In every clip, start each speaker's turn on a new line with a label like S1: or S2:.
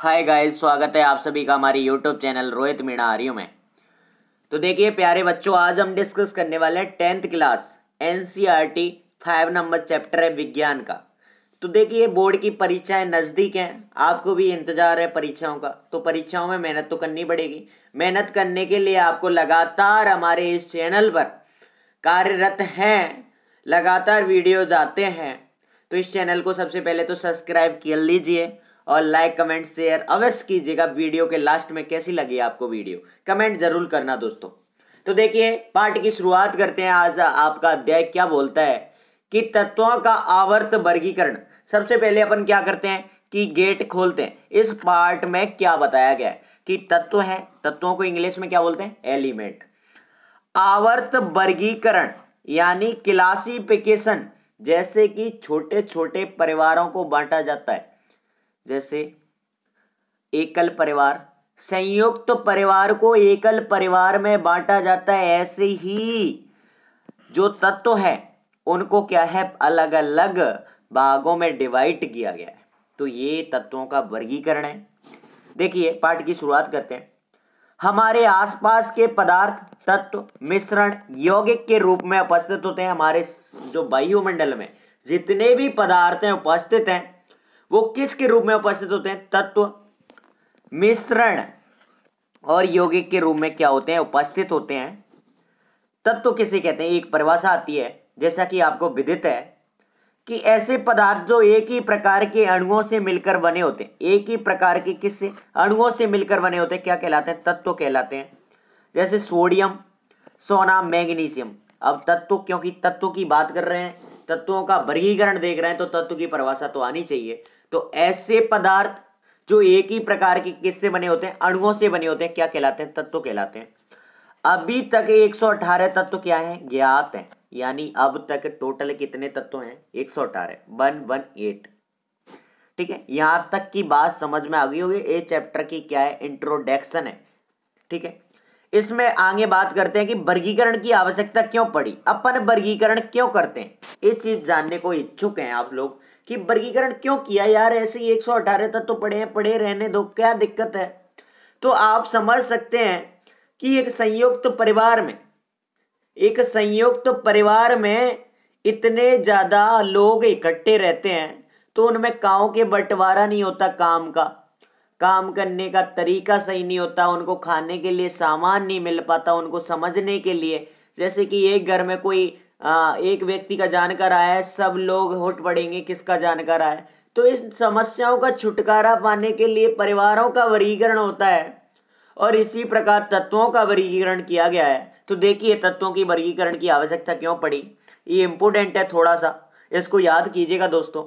S1: Hi guys स्वागत है आप सभी का हमारे यूट्यूब चैनल रोहित मीणा आर्यू में। तो देखिए प्यारे बच्चों, आज हम डिस्कस करने वाले हैं tenth class NCERT five number chapter है विज्ञान का। तो देखिए बोर्ड की परीक्षाएँ नज़दीक हैं, आपको भी इंतज़ार है परीक्षाओं का। तो परीक्षाओं में मेहनत तो करनी पड़ेगी। मेहनत करने के लिए आपको लगातार हमारे इस चैनल पर कार्यरत हैं, लगातार वीडियोज़ आते हैं। तो इस चैनल को सबसे पहले तो सब्सक्राइब कर लीजिए। और लाइक कमेंट शेयर अवश्य कीजिएगा वीडियो के लास्ट में कैसी लगी आपको वीडियो। कमेंट ज़रूर करना दोस्तों। तो देखिए पाठ की शुरुआत करते हैं आज आपका अध्याय क्या बोलता है कि तत्वों का आवर्त वर्गीकरण। सबसे पहले अपन क्या करते हैं कि गेट खोलते हैं। इस पार्ट में क्या बताया गया है कि तत्व है। तत्वों को इंग्लिश में क्या बोलते हैं? एलिमेंट आवर्त वर्गीकरण यानी क्लासिफिकेशन जैसे कि छोटे छोटे परिवारों को बांटा जाता है। जैसे एकल परिवार, संयुक्त तो परिवार को एकल परिवार में बांटा जाता है ऐसे ही जो तत्व है, उनको क्या है? अलग अलग भागों में डिवाइड किया गया है। तो ये तत्वों का वर्गीकरण है। देखिए, पाठ की शुरुआत करते हैं। हमारे आसपास के पदार्थ, तत्व, मिश्रण यौगिक के रूप में उपस्थित होते हैं। हमारे जो वायुमंडल में जितने भी पदार्थ उपस्थित हैं वो किसके रूप में उपस्थित होते हैं? तत्व, मिश्रण और यौगिक के रूप में क्या होते हैं? उपस्थित होते हैं। तत्व किसे कहते हैं? एक परिभाषा आती है, जैसा कि आपको विदित है, कि ऐसे पदार्थ जो एक ही प्रकार के अणुओं से मिलकर बने होते हैं। एक ही प्रकार के किससे? अणुओं से मिलकर बने होते हैं। क्या कहलाते हैं? तत्व कहलाते हैं। जैसे सोडियम, सोना, मैग्नीशियम। अब तत्व, क्योंकि तत्व की बात कर रहे हैं, तत्वों का वर्गीकरण देख रहे हैं तो तत्व की परिभाषा तो आनी चाहिए। तो ऐसे पदार्थ जो एक ही प्रकार के किससे बने होते हैं? अणुओं से बने होते हैं। क्या कहलाते हैं? तत्व कहलाते हैं। अभी तक 118 तत्व क्या है? ज्ञात है। यानी अब तक टोटल कितने तत्व हैं? 118 वन वन एट ठीक है? यहाँ तक की बात समझ में आ गई होगी। ए चैप्टर की क्या है? इंट्रोडक्शन है। ठीक है? इसमें आगे बात करते हैं कि वर्गीकरण की आवश्यकता क्यों पड़ी? अपन वर्गीकरण क्यों करते हैं? ये चीज़ जानने को इच्छुक हैं आप लोग। कि वर्गीकरण क्यों किया यार? ऐसे ही एक सौ अठारह तत्व तो पड़े हैं पड़े रहने दो, क्या दिक्कत है? तो आप समझ सकते हैं कि एक संयुक्त तो परिवार में, एक संयुक्त तो परिवार में इतने ज़्यादा लोग इकट्ठे रहते हैं तो उनमें काव के बंटवारा नहीं होता काम का। काम करने का तरीका सही नहीं होता, उनको खाने के लिए सामान नहीं मिल पाता, उनको समझने के लिए। जैसे कि एक घर में कोई आ, एक व्यक्ति का जानकार आया है सब लोग होट पड़ेंगे किसका जानकार आया तो इस समस्याओं का छुटकारा पाने के लिए परिवारों का वर्गीकरण होता है और इसी प्रकार तत्वों का वर्गीकरण किया गया है। तो देखिए तत्वों की वर्गीकरण की आवश्यकता क्यों पड़ी? ये इंपोर्टेंट है थोड़ा सा इसको याद कीजिएगा दोस्तों।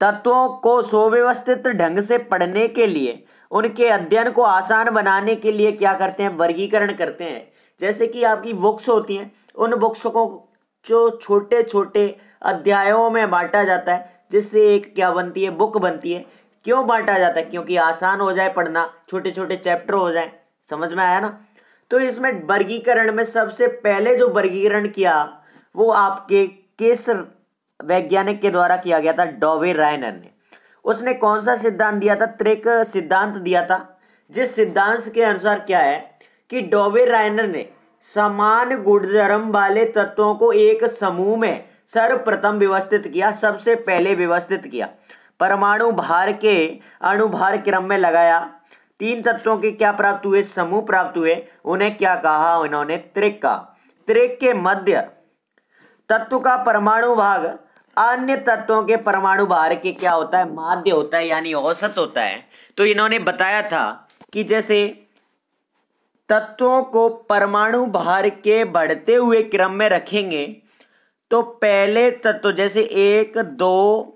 S1: तत्वों को सुव्यवस्थित ढंग से पढ़ने के लिए उनके अध्ययन को आसान बनाने के लिए क्या करते हैं? वर्गीकरण करते हैं। जैसे कि आपकी बुक्स होती हैं, उन बुक्स को जो छोटे छोटे अध्यायों में बांटा जाता है, जिससे एक क्या बनती है, बुक बनती है। क्यों बांटा जाता है? क्योंकि आसान हो जाए पढ़ना छोटे छोटे चैप्टर हो जाए। समझ में आया ना? तो इसमें वर्गीकरण में सबसे पहले जो वर्गीकरण किया, वो आपके किस वैज्ञानिक के द्वारा किया गया था? डॉवे रायनर ने। उसने कौन सा सिद्धांत दिया था? त्रिक सिद्धांत दिया था, जिस सिद्धांत के अनुसार क्या है? कि डॉवे रायनर ने समान गुणधर्म वाले तत्वों को एक समूह में सर्वप्रथम व्यवस्थित किया, सबसे पहले व्यवस्थित किया। परमाणु भार के अणुभार क्रम में लगाया। तीन तत्वों के क्या प्राप्त हुए? समूह प्राप्त हुए। उन्हें क्या कहा? उन्होंने त्रिक। का त्रिक के मध्य तत्व का परमाणु भाग अन्य तत्वों के परमाणु भार के क्या होता है? माध्य होता है, यानी औसत होता है। तो इन्होंने बताया था कि जैसे तत्वों को परमाणु भार के बढ़ते हुए क्रम में रखेंगे तो पहले तत्व जैसे एक, दो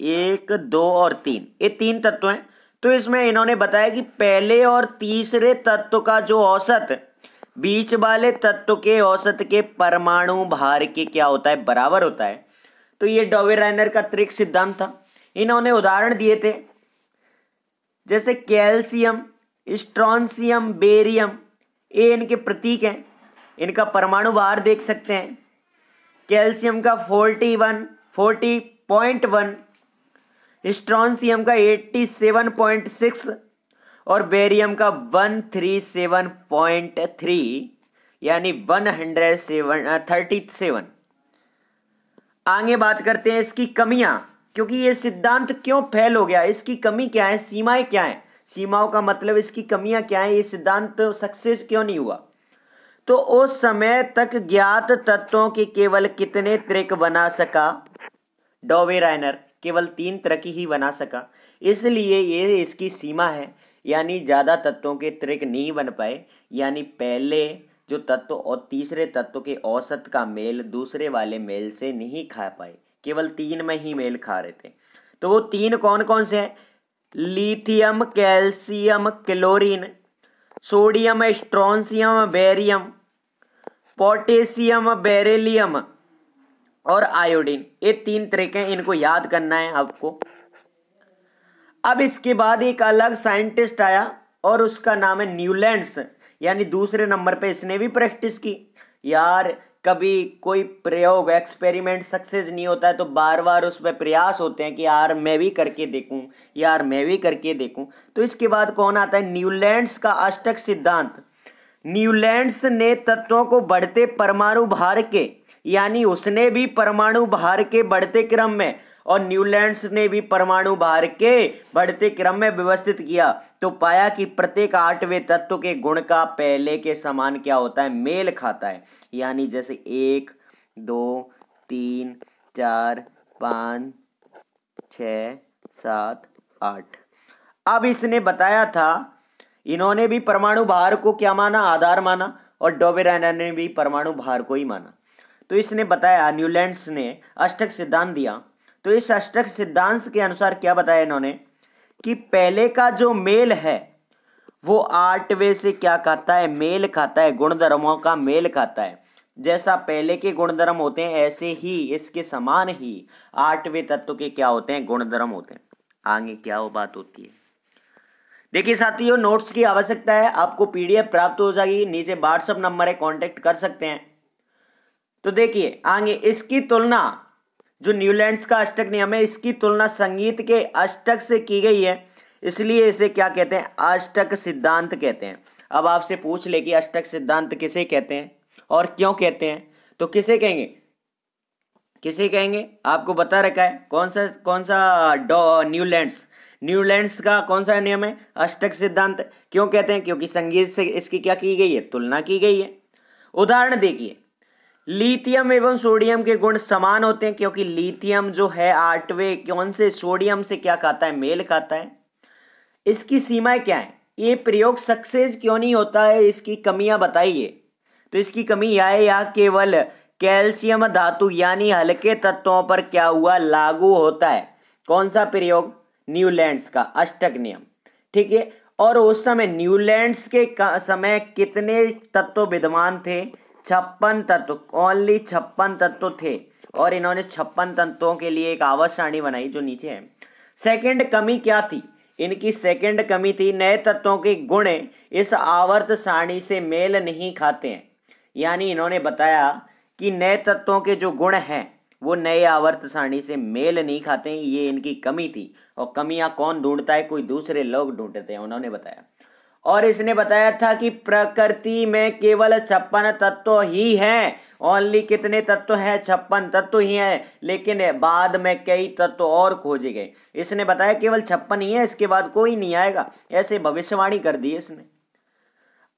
S1: एक, दो और तीन, ये तीन तत्व हैं। तो इसमें इन्होंने बताया कि पहले और तीसरे तत्व का जो औसत, बीच वाले तत्व के औसत के परमाणु भार के क्या होता है? बराबर होता है। तो ये डॉवेराइनर का त्रिक सिद्धांत था। इन्होंने उदाहरण दिए थे, जैसे कैल्शियम स्ट्रॉन्सियम, बेरियम, ये इनके प्रतीक हैं। इनका परमाणु भार देख सकते हैं। कैल्शियम का forty one, forty point one, strontium का 87.6 और बेरियम का 137.3 यानी 137 आगे बात करते हैं इसकी कमियाँ, क्योंकि ये सिद्धांत क्यों फेल हो गया? इसकी कमी क्या है? सीमाएँ क्या है? सीमाओं का मतलब इसकी कमियाँ क्या है? ये सिद्धांत सक्सेस क्यों नहीं हुआ? तो उस समय तक ज्ञात तत्वों के केवल कितने त्रिक बना सका? डॉवे राइनर केवल तीन तरह की ही बना सका। इसलिए ये इसकी सीमा है, यानी ज़्यादा तत्वों के त्रिक नहीं बन पाए। यानी पहले जो तत्व और तीसरे तत्व के औसत का मेल दूसरे वाले मेल से नहीं खा पाए। केवल तीन में ही मेल खा रहे थे। तो वो तीन कौन कौन से हैं? Lithium calcium chlorine sodium strontium barium potassium beryllium और आयोडीन ये तीन तरीके हैं, इनको याद करना है आपको। अब इसके बाद एक अलग साइंटिस्ट आया और उसका नाम है न्यूलैंड्स, यानी दूसरे नंबर पे इसने भी प्रैक्टिस की। यार कभी कोई प्रयोग एक्सपेरिमेंट सक्सेस नहीं होता है तो बार बार उस पर प्रयास होते हैं कि यार मैं भी करके देखूँ, यार मैं भी करके देखूँ। तो इसके बाद कौन आता है? न्यूलैंड्स का अष्टक सिद्धांत। न्यूलैंड्स ने तत्वों को बढ़ते परमाणु भार के, यानी उसने भी परमाणु भार के बढ़ते क्रम में, और न्यूलैंड्स ने भी परमाणु भार के बढ़ते क्रम में व्यवस्थित किया तो पाया कि प्रत्येक आठवें तत्व के गुण का पहले के समान क्या होता है? मेल खाता है। यानी जैसे एक, दो, तीन, चार, पाँच, छ, सात, आठ। अब इसने बताया था, इन्होंने भी परमाणु भार को क्या माना? आधार माना और डोबेराना ने भी परमाणु भार को ही माना। तो इसने बताया, न्यूलैंड्स ने अष्टक सिद्धांत दिया। तो इस अष्टक सिद्धांत के अनुसार क्या बताया इन्होंने? कि पहले का जो मेल है, वो आठवें से क्या खाता है? मेल खाता है, गुणधर्मों का मेल खाता है। जैसा पहले के गुणधर्म होते हैं, ऐसे ही इसके समान ही आठवें तत्व के क्या होते हैं? गुणधर्म होते हैं। आगे क्या वो बात होती है? देखिए साथियों नोट्स की आवश्यकता है, आपको पीडीएफ प्राप्त हो जाएगी, नीचे व्हाट्सअप नंबर है कांटेक्ट कर सकते हैं। तो देखिए, आगे इसकी तुलना, जो न्यूलैंड्स का अष्टक नियम है, इसकी तुलना संगीत के अष्टक से की गई है। इसलिए इसे क्या कहते हैं? अष्टक सिद्धांत कहते हैं। अब आपसे पूछ ले कि अष्टक सिद्धांत किसे कहते हैं? और क्यों कहते हैं? तो किसे कहेंगे? किसे कहेंगे? आपको बता रखा है, कौन सा कौन सा, डॉ, न्यूलैंड्स? न्यूलैंड्स का कौन सा नियम है? अष्टक सिद्धांत। क्यों कहते हैं? क्योंकि संगीत से इसकी क्या की गई है? तुलना की गई है। उदाहरण देखिए। लिथियम एवं सोडियम के गुण समान होते हैं, क्योंकि लिथियम जो है आठवें, कौन से, सोडियम से क्या खाता है? मेल खाता है। इसकी सीमाएँ क्या है? ये प्रयोग सक्सेस क्यों नहीं होता है? इसकी कमियाँ बताइए। तो इसकी कमी है या केवल कैल्शियम धातु यानी हल्के तत्वों पर क्या हुआ? लागू होता है। कौन सा प्रयोग? न्यूलैंड्स का, अष्टक नियम। ठीक है? और उस समय न्यूलैंड्स के समय कितने तत्व विद्यमान थे? छप्पन तत्व ओनली छप्पन तत्व थे। और इन्होंने छप्पन तत्वों के लिए एक आवाज़ सारणी बनाई जो नीचे है। सेकंड कमी क्या थी? इनकी सेकंड कमी थी, नए तत्वों के गुण इस आवर्त सारणी से मेल नहीं खाते हैं। यानी इन्होंने बताया कि नए तत्वों के जो गुण हैं, वो नए आवर्त सारणी से मेल नहीं खाते हैं, ये इनकी कमी थी। और कमियाँ कौन ढूंढता है, कोई दूसरे लोग ढूंढते हैं उन्होंने बताया। और इसने बताया था कि प्रकृति में केवल छप्पन तत्व ही हैं। ओनली कितने तत्व हैं? छप्पन तत्व ही हैं, लेकिन बाद में कई तत्व और खोजे गए। इसने बताया केवल छप्पन ही है, इसके बाद कोई नहीं आएगा। ऐसे भविष्यवाणी कर दी इसने।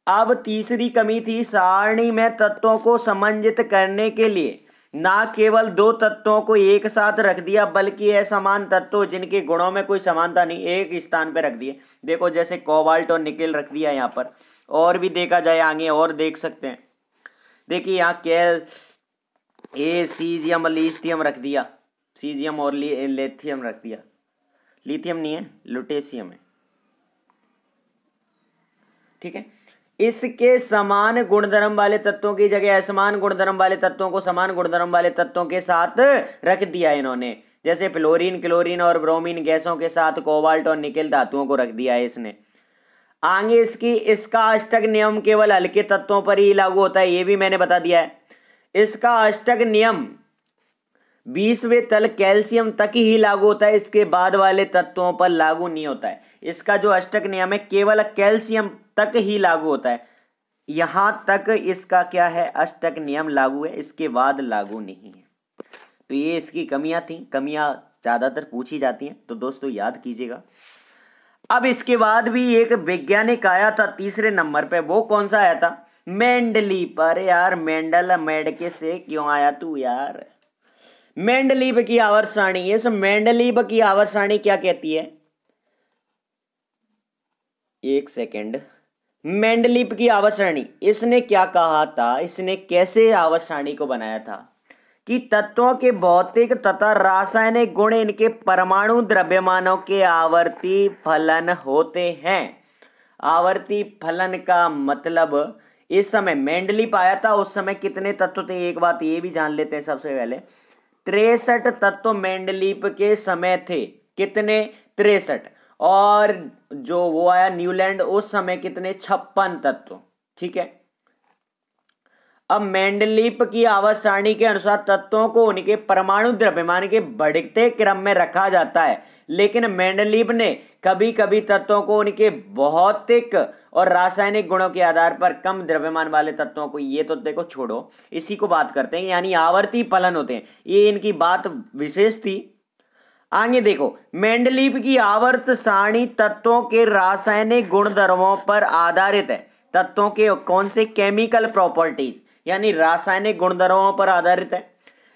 S1: अब तीसरी कमी थी सारणी में तत्वों को समंजित करने के लिए। ना केवल दो तत्वों को एक साथ रख दिया, बल्कि असमान तत्व जिनके गुणों में कोई समानता नहीं, एक स्थान पर रख दिए। देखो, जैसे कोबाल्ट और निकेल रख दिया यहाँ पर। और भी देखा जाए, आगे और देख सकते हैं। देखिए, यहाँ कैल, ए, सीजियम, लिथियम रख दिया। सीजियम और लेथियम रख दिया। लिथियम नहीं है, लुटेशियम है। ठीक है? इसके समान गुणधर्म वाले तत्वों की जगह असमान गुणधर्म वाले तत्वों को समान गुणधर्म वाले तत्वों के साथ रख दिया इन्होंने। जैसे फ्लोरीन, क्लोरीन और ब्रोमीन गैसों के साथ कोबाल्ट और निकेल धातुओं को रख दिया है इसने। आगे इसकी, इसका अष्टक नियम केवल हल्के तत्वों पर ही लागू होता है, ये भी मैंने बता दिया है। इसका अष्टक नियम बीसवें तल कैल्शियम तक ही लागू होता है, इसके बाद वाले तत्वों पर लागू नहीं होता है। इसका जो अष्टक नियम है, केवल कैल्शियम तक ही लागू होता है। यहाँ तक इसका क्या है? अष्टक नियम लागू है, इसके बाद लागू नहीं है। तो ये इसकी कमियाँ थी। कमियाँ ज़्यादातर पूछी जाती हैं तो दोस्तों याद कीजिएगा। अब इसके बाद भी एक वैज्ञानिक आया था, तीसरे नंबर पे, वो कौन सा आया था? मेंडलीप पर। यार, मेंडल मेडके से क्यों आया तू यार? मेंडलीप की आवर्त इस मेंडलीप की आवर्त क्या कहती है? एक सेकंड मेंडलीप की आवर्त इसने क्या कहा था? इसने कैसे आवर्त को बनाया था? कि तत्वों के भौतिक तथा रासायनिक गुण इनके परमाणु द्रव्यमानों के आवर्ती फलन होते हैं। आवर्ती फलन का मतलब इस समय मेंडली पाया था, उस समय कितने तत्व थे? एक बात ये भी जान लेते हैं सबसे पहले। तिरसठ तत्व मेंडलीप के समय थे। कितने? तिरसठ। और जो वो आया न्यूलैंड, उस समय कितने? छप्पन तत्व। ठीक है? अब मेंडलीप की आवाज़ सारणी के अनुसार तत्वों को उनके परमाणु द्रव्यमान के बढ़ते क्रम में रखा जाता है। लेकिन मेंडलीप ने कभी कभी तत्वों को उनके भौतिक और रासायनिक गुणों के आधार पर कम द्रव्यमान वाले तत्वों को, ये तो देखो छोड़ो, इसी को बात करते हैं, यानी आवर्ती फलन होते हैं। ये इनकी बात विशेष थी। आगे देखो मेंडलीप की आवर्त सारणी तत्वों के रासायनिक गुणधर्मों पर आधारित है। तत्वों के कौन से केमिकल प्रॉपर्टीज़ यानी रासायनिक गुणधर्मों पर आधारित है।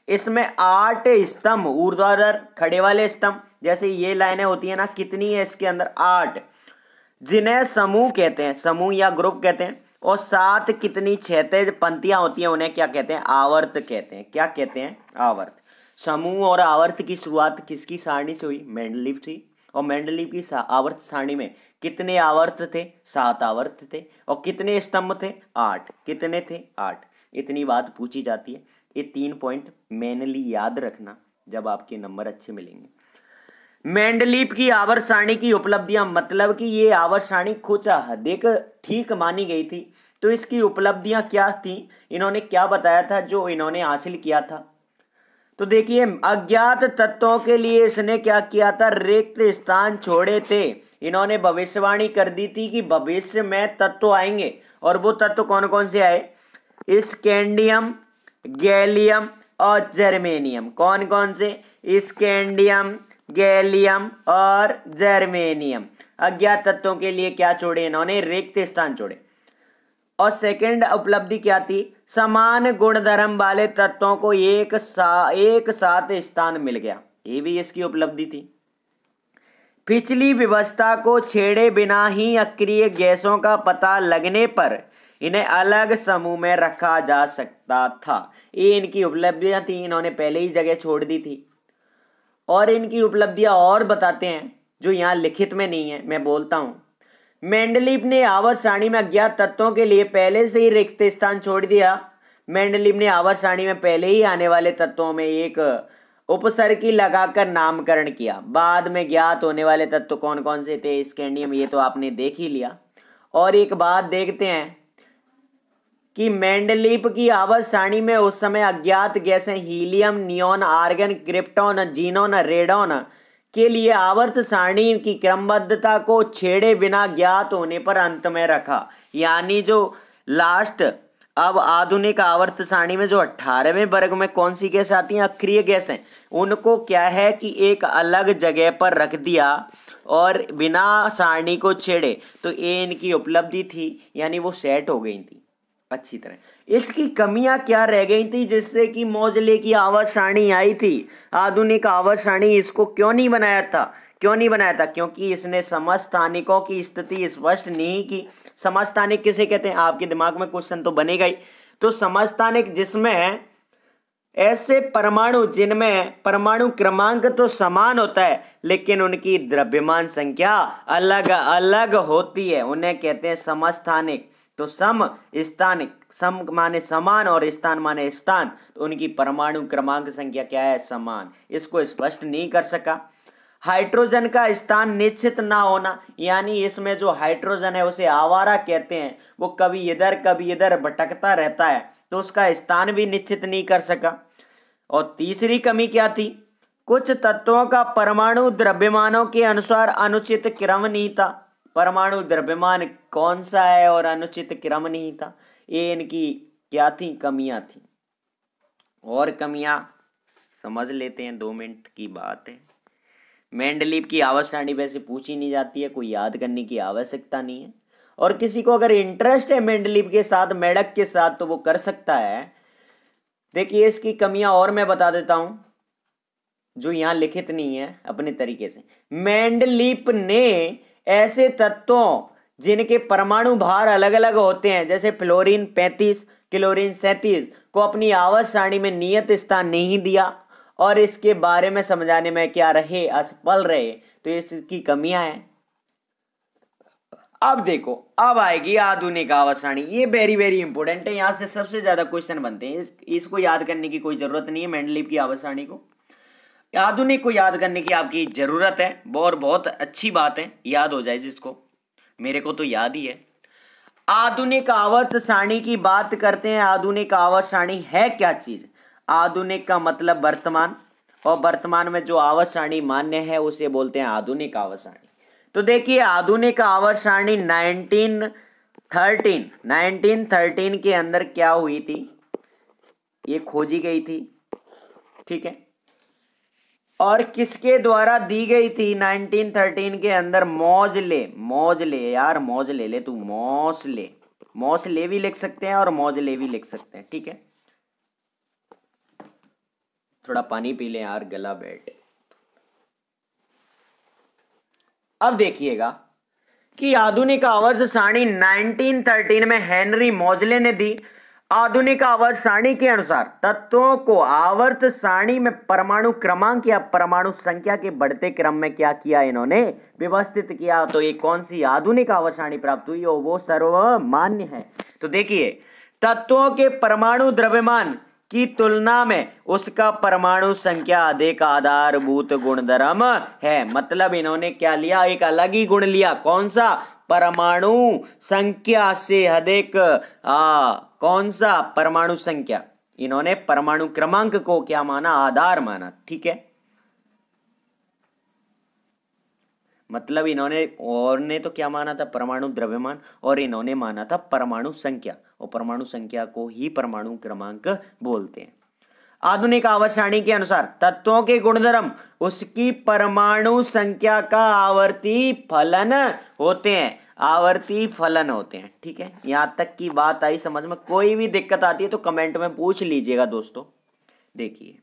S1: इसमें आठ स्तंभ, ऊर्ध्वाधर खड़े वाले स्तंभ, जैसे ये लाइनें होती है ना, कितनी है इसके अंदर? आठ। जिन्हें समूह कहते हैं, समूह या ग्रुप कहते हैं, और सात कितनी छेतेज पंक्तियाँ होती हैं, उन्हें क्या कहते हैं? आवर्त कहते हैं। क्या कहते हैं? आवर्त। समूह और आवर्त की शुरुआत किसकी सारणी से हुई? मेंडलिप थी। और मेंडलिप की आवर्त सारणी में कितने आवर्त थे? सात आवर्त थे। और कितने स्तंभ थे? आठ। कितने थे? आठ। इतनी बात पूछी जाती है ये तीन पॉइंट मैनली याद रखना जब आपके नंबर अच्छे मिलेंगे। मेंडलीप की आवर्त सारणी की उपलब्धियाँ मतलब कि ये आवर सारणी खोचा अधिक ठीक मानी गई थी। तो इसकी उपलब्धियाँ क्या थी? इन्होंने क्या बताया था जो इन्होंने हासिल किया था? तो देखिए, अज्ञात तत्वों के लिए इसने क्या किया था? रिक्त स्थान छोड़े थे। इन्होंने भविष्यवाणी कर दी थी कि भविष्य में तत्व आएँगे। और वो तत्व कौन कौन से आए? स्कैंडियम, गैलियम और जर्मेनियम। कौन कौन से? स्कैंडियम, गैलियम और जर्मेनियम। अज्ञात तत्वों के लिए क्या छोड़े? इन्होंने रिक्त स्थान छोड़े। और सेकंड उपलब्धि क्या थी? समान गुणधर्म वाले तत्वों को एक सा, एक साथ स्थान मिल गया। ये भी इसकी उपलब्धि थी। पिछली व्यवस्था को छेड़े बिना ही अक्रिय गैसों का पता लगने पर इन्हें अलग समूह में रखा जा सकता था। ये इनकी उपलब्धियाँ थी, इन्होंने पहले ही जगह छोड़ दी थी। और इनकी उपलब्धियाँ और बताते हैं, जो यहाँ लिखित में नहीं है, मैं बोलता हूँ। मेंडलिप ने आवर सारणी में अज्ञात तत्वों के लिए पहले से ही रिक्त स्थान छोड़ दिया। मेंडलिप ने आवर सारणी में पहले ही आने वाले तत्वों में एक उपसर्ग लगाकर नामकरण किया। बाद में ज्ञात होने वाले तत्व कौन कौन से थे स्कैंडियम ये तो आपने देख ही लिया। और एक बात देखते हैं कि मेंडलीप की आवाज़ सारणी में उस समय अज्ञात गैसें helium, neon, argon, krypton, xenon, radon के लिए आवर्त सारणी की क्रमबद्धता को छेड़े बिना ज्ञात होने पर अंत में रखा। यानी जो लास्ट अब आधुनिक आवर्त सारणी में जो अठारहवें वर्ग में कौन सी गैस आती हैं? अक्रिय गैस। उनको क्या है कि एक अलग जगह पर रख दिया और बिना सारणी को छेड़े। तो ये इनकी उपलब्धि थी, यानी वो सेट हो गई थी। अच्छी तरह। इसकी कमियाँ क्या रह गई थी जिससे कि मौजले की आवाज़ सारणी आई थी? आधुनिक आवाज़ सारणी इसको क्यों नहीं बनाया था? क्यों नहीं बनाया था? क्योंकि इसने समस्थानिकों की स्थिति स्पष्ट नहीं की। समस्थानिक किसे कहते हैं? आपके दिमाग में क्वेश्चन तो बनेगा ही। तो समस्थानिक जिसमें ऐसे परमाणु, जिनमें परमाणु क्रमांक तो समान होता है, लेकिन उनकी द्रव्यमान संख्या अलग अलग होती है। उन्हें कहते हैं समस्थानिक तो सम स्थान, सम माने समान और स्थान माने स्थान। तो उनकी परमाणु क्रमांक संख्या क्या है? समान। इसको स्पष्ट नहीं कर सका। हाइड्रोजन का स्थान निश्चित ना होना, यानी इसमें जो हाइड्रोजन है उसे आवारा कहते हैं। वो कभी इधर कभी इधर भटकता रहता है तो उसका स्थान भी निश्चित नहीं कर सका। और तीसरी कमी क्या थी? कुछ तत्वों का परमाणु द्रव्यमानों के अनुसार अनुचित क्रम नहीं था। परमाणु द्रव्यमान कौन सा है और अनुचित क्रम नहीं था। ये इनकी क्या थी? कमियाँ थी। और कमियाँ, समझ लेते हैं, दो मिनट की बात है। मेंडलीप की आवश्यक वैसे पूछी नहीं जाती है, कोई याद करने की आवश्यकता नहीं है। और किसी को अगर इंटरेस्ट है मेंडलीप के साथ मेडक के साथ तो वो कर सकता है। देखिए, इसकी कमियाँ और मैं बता देता हूँ, जो यहाँ लिखित नहीं है, अपने तरीके से। मेंडलीप ने ऐसे तत्वों जिनके परमाणु भार अलग अलग होते हैं जैसे फ्लोरीन 35 क्लोरीन सैतीस को अपनी आवाज़ सारणी में नियत स्थान नहीं दिया। और इसके बारे में समझाने में क्या रहे असफल रहे तो इसकी कमियाँ हैं। अब देखो अब आएगी आधुनिक आवासानी ये वेरी वेरी इंपॉर्टेंट है। यहाँ से सबसे ज़्यादा क्वेश्चन बनते हैं। इस, इसको याद करने की कोई ज़रूरत नहीं है मेंडलिप की आवासानी को। आधुनिक को याद करने की आपकी ज़रूरत है। और बहुत अच्छी बात है। याद हो जाए जिसको। मेरे को तो याद ही है। आधुनिक आवर्त सारणी की बात करते हैं। आधुनिक आवर्त सारणी है क्या चीज़? आधुनिक का मतलब वर्तमान। और वर्तमान में जो आवर्त सारणी मान्य है, उसे बोलते हैं आधुनिक आवर्त सारणी। तो देखिए, आधुनिक आवर्त सारणी 1913 1913 के अंदर क्या हुई थी? ये खोजी गई थी। ठीक है? और किसके द्वारा दी गई थी 1913 के अंदर? मौजले मौजले यार मौजले ले तू, मौस ले। मौसले मौसले भी लिख सकते हैं और मौजले भी लिख सकते हैं, ठीक है? थोड़ा पानी पी ले यार, गला बैठ। अब देखिएगा कि आधुनिक आवर्त सारणी 1913 में हेनरी मौजले ने दी। आधुनिक आवर्त सारणी के अनुसार, तत्वों को आवर्त सारणी में परमाणु क्रमांक या परमाणु संख्या के बढ़ते क्रम में क्या किया इन्होंने? व्यवस्थित किया तो ये कौन सी आधुनिक आवर्त सारणी प्राप्त हुई? और वो सर्वमान्य है। तो देखिए, तत्वों के परमाणु द्रव्यमान की तुलना में उसका परमाणु संख्या अधिक आधारभूत गुणधर्म है। मतलब इन्होंने क्या लिया? एक अलग ही गुण लिया। कौन सा? परमाणु संख्या से अधिक। आ, कौन सा परमाणु संख्या? इन्होंने परमाणु क्रमांक को क्या माना? आधार माना, ठीक है? मतलब इन्होंने, और ने तो क्या माना था? परमाणु द्रव्यमान, और इन्होंने माना था परमाणु संख्या। और परमाणु संख्या को ही परमाणु क्रमांक बोलते हैं। आधुनिक आवर्त के अनुसार, तत्वों के गुणधर्म, उसकी परमाणु संख्या का आवर्ती फलन होते हैं। आवर्ती फलन होते हैं, ठीक है? यहाँ तक की बात आई, समझ में? कोई भी दिक्कत आती है तो कमेंट में पूछ लीजिएगा दोस्तों। देखिए,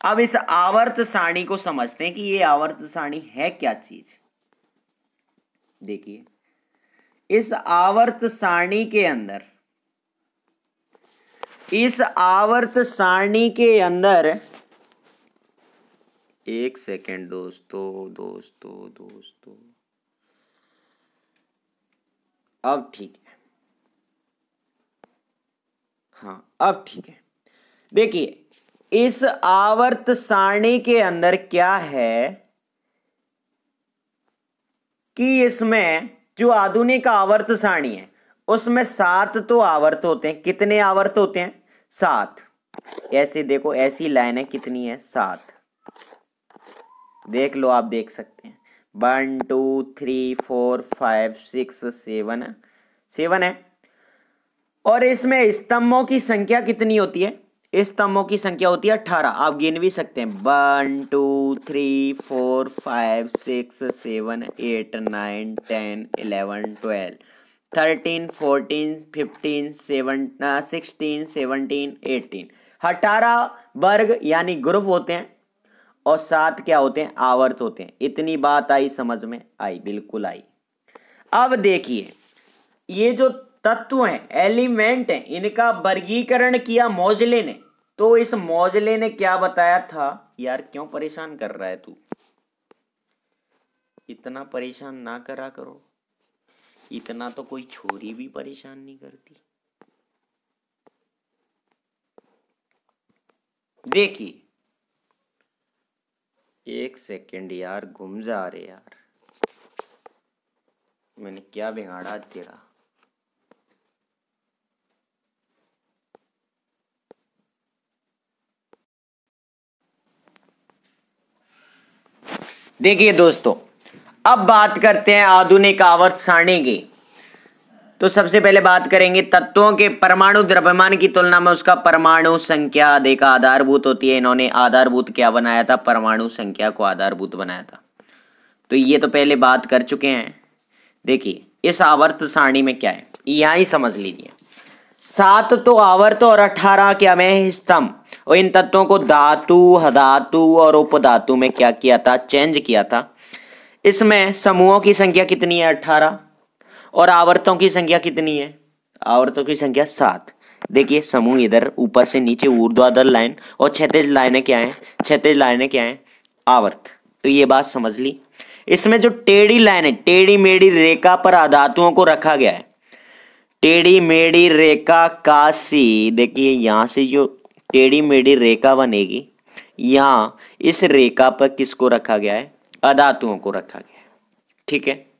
S1: अब इस आवर्त सारणी को समझते हैं कि ये आवर्त सारणी है क्या चीज़? देखिए, इस आवर्त सारणी के अंदर, इस आवर्त सारणी के अंदर, एक सेकेंड दोस्तों दोस्तों दोस्तों। अब ठीक है। हाँ अब ठीक है। देखिए, इस आवर्त सारणी के अंदर क्या है कि इसमें जो आधुनिक आवर्त सारणी है, उसमें सात तो आवर्त होते हैं। कितने आवर्त होते हैं? सात। ऐसे देखो, ऐसी लाइन है कितनी है? सात। देख लो, आप देख सकते हैं। One, two, three, four, five, six, seven seven है। और इसमें स्तंभों की संख्या कितनी होती है? स्तंभों की संख्या होती है अठारह। आप गिन भी सकते हैं। One, two, three, four, five, six, seven, eight, nine, ten, eleven, twelve, thirteen, fourteen, fifteen, seven sixteen, seventeen, eighteen. अठारह वर्ग यानी ग्रुप होते हैं। और सात क्या होते हैं? आवर्त होते हैं। इतनी बात आई समझ में? आई, बिल्कुल आई। अब देखिए, ये जो तत्व हैं, एलिमेंट हैं, इनका वर्गीकरण किया मौजले ने। तो इस मौजले ने क्या बताया था? यार, क्यों परेशान कर रहा है तू? इतना परेशान ना करा करो। इतना तो कोई छोरी भी परेशान नहीं करती। देखिए एक सेकंड यार, घूम जा रहे यार। मैंने क्या बिगाड़ा तेरा? देखिए दोस्तों, अब बात करते हैं आधुनिक आवर्त सारणी की। तो सबसे पहले बात करेंगे तत्वों के परमाणु द्रव्यमान की तुलना में उसका परमाणु संख्या देखा आधारभूत होती है। इन्होंने आधारभूत क्या बनाया था? परमाणु संख्या को आधारभूत बनाया था। तो ये तो पहले बात कर चुके हैं। देखिए, इस आवर्त सारणी में क्या है? यहाँ ही समझ लीजिए। सात तो आवर्त और अठारह क्या में स्तंभ। और इन तत्वों को धातु धातु और उपधातु में क्या किया था? चेंज किया था। इसमें समूहों की संख्या कितनी है? अठारह। और आवर्तों की संख्या कितनी है? आवर्तों की संख्या सात। देखिए, समूह इधर ऊपर से नीचे, ऊर्ध्वाधर लाइन और क्षैतिज लाइनें क्या है? क्षैतिज लाइनें क्या है? आवर्त। तो ये बात समझ ली। इसमें जो टेढ़ी लाइन है, टेढ़ी मेढ़ी रेखा पर आधातुओं को रखा गया है। टेढ़ी मेढ़ी रेखा का सी, देखिए यहाँ से जो टेढ़ी मेढ़ी रेखा बनेगी, यहाँ इस रेखा पर किसको रखा गया है? अधातुओं को रखा गया है। ठीक है?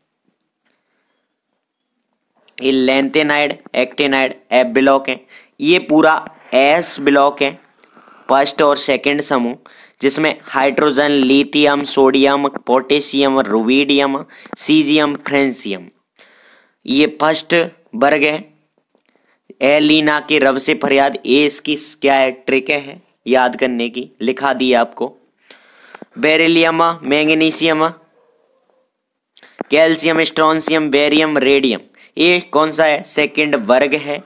S1: ये लेंथेनाइड एक्टेनाइड एफ़ ब्लॉक है ये पूरा एस ब्लॉक है फ़र्स्ट और सेकंड समूह, जिसमें hydrogen lithium sodium potassium rubidium caesium francium ये फ़र्स्ट वर्ग है। एलिना के रब से फरियाद ए इसकी क्या है? ट्रिक है याद करने की, लिखा दी आपको। Beryllium magnesium calcium strontium barium radium ये कौन सा है? सेकंड वर्ग है।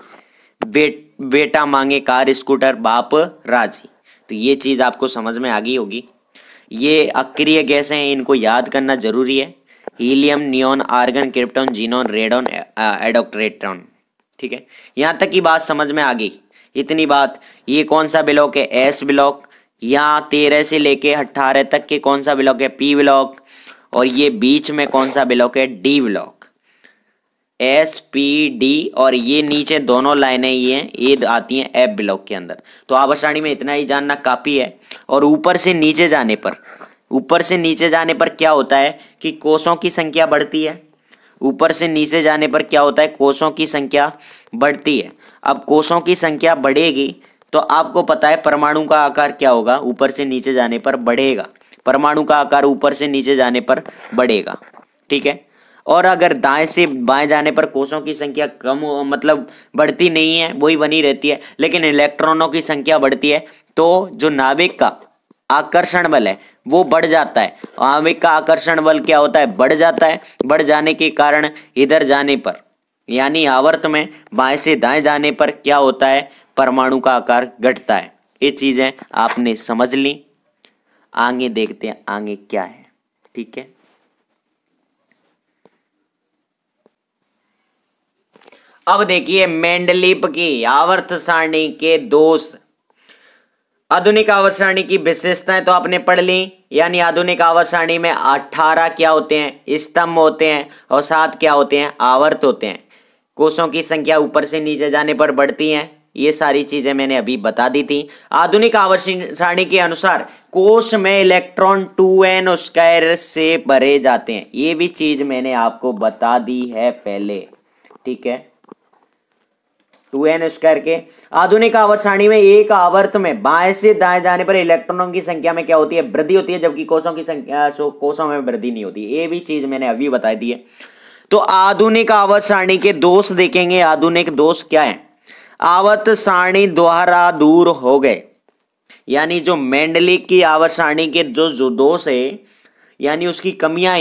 S1: बे, बेटा मांगे कार स्कूटर बाप राज़ी। तो ये चीज़ आपको समझ में आ गई होगी। ये अक्रिय गैस हैं इनको याद करना ज़रूरी है। Helium neon argon krypton xenon radon एडोक्ट्रेट्रॉन ठीक है? यहाँ तक की बात समझ में आ गई। इतनी बात। ये कौन सा ब्लॉक है? S block. यहाँ तेरह से लेके अट्ठारह तक के कौन सा ब्लॉक है? P block. और ये बीच में कौन सा ब्लॉक है? D block. S P D और ये नीचे दोनों लाइनें ये हैं, ये आती हैं एफ़ ब्लॉक के अंदर। तो आवर्साणी में इतना ही जानना काफ़ी है। और ऊपर से नीचे जाने पर, ऊपर से नीचे जाने पर क्या होता है कि कोषों की संख्या बढ़ती है। ऊपर से नीचे जाने पर क्या होता है, कोषों की संख्या बढ़ती है। अब कोषों की संख्या बढ़ेगी तो आपको पता है परमाणु का आकार क्या होगा? ऊपर से नीचे जाने पर बढ़ेगा। परमाणु का आकार ऊपर से नीचे जाने पर बढ़ेगा। ठीक है? और अगर दाएँ से बाएँ जाने पर कोषों की संख्या कम मतलब बढ़ती नहीं है, वही बनी रहती है, लेकिन इलेक्ट्रॉनों की संख्या बढ़ती है तो जो नाविक का आकर्षण बल है, वो बढ़ जाता है। नाविक का आकर्षण बल क्या होता है? बढ़ जाता है, बढ़ जाने के कारण इधर जाने पर, यानी आवर्त में बाएँ से दाएँ जाने पर क्या होता है? परमाणु का आकार घटता है। ये चीज़ें आपने समझ ली। आगे देखते हैं, आगे क्या है, ठीक है? अब देखिए मेंडलिप की आवर्त सारणी के दोष। आधुनिक आवर्त सारणी की विशेषताएँ तो आपने पढ़ ली, यानी आधुनिक आवर्त सारणी में अठारह क्या होते हैं? स्तंभ होते हैं और सात क्या होते हैं? आवर्त होते हैं। कोषों की संख्या ऊपर से नीचे जाने पर बढ़ती है। ये सारी चीज़ें मैंने अभी बता दी थी। आधुनिक आवर्त सारणी के अनुसार कोष में इलेक्ट्रॉन टू एन स्क्वायर से भरे जाते हैं। ये भी चीज़ मैंने आपको बता दी है पहले। ठीक है? टू एन स्क्वायर के। आधुनिक आवर्त सारणी में एक आवर्त में बाएँ से दाएँ जाने पर इलेक्ट्रॉनों की संख्या में क्या होती है? वृद्धि होती है, जबकि कोषों की संख्या कोषों में वृद्धि नहीं होती। ये भी चीज़ मैंने अभी बता दी है। तो आधुनिक आवर्त सारणी के दोष देखेंगे। आधुनिक दोष क्या है? आवर्त सारणी द्वारा दूर हो गए। यानी जो मेंडलिक की आवर्त सारणी के जो जो दोष है, यानी उसकी कमियाँ